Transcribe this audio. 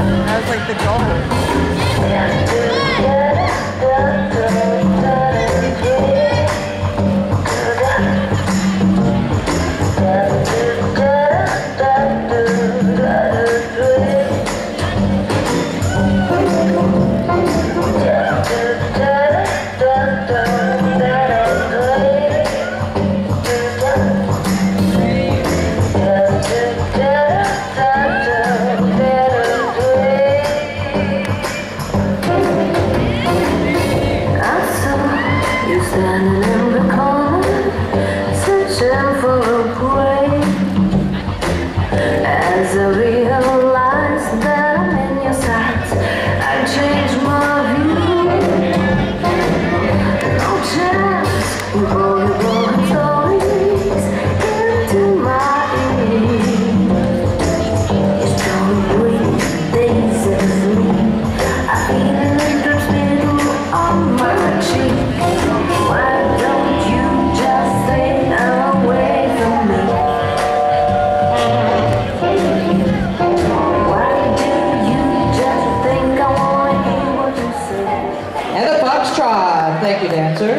That, was like the goal. searching for a way. As a real And the foxtrot. Thank you, dancer.